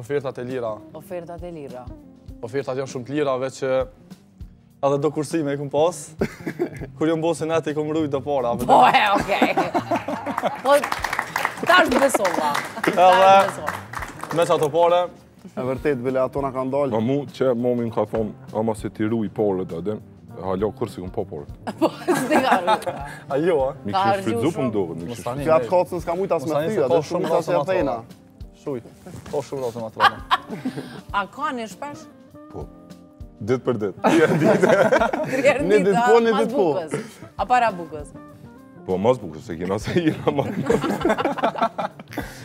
Ofertat e lira. Ofertat e lira. Ofertat janë shumë të lira, veç që edhe do kursime i kemë pas. Kur jemë bo bashkë na të i kemë rujtë dhe para. Po e, okej. Po, tash të besova. Tash të besova. Me qato pare. E vërtet, bile ato na kanë dalë. Ma mu që momi më ka thonë, ama se ti rujtë pare dhe dhe. Alo, qysh i kemë bo pare. Po, si ka rujtë. Ajo, a? M'i kish shfrytëzu për mëdoket. Që atë kacën s'ka mujtë asë me ty, atë shumë kacën e Shuj. Po shumë rrotën atë rrotën. A hani shpesh? Po. Ditë për ditë. Një ditë. Një ditë po, një ditë po. A para bukës? Po, mas bukës, se kina se i hamë.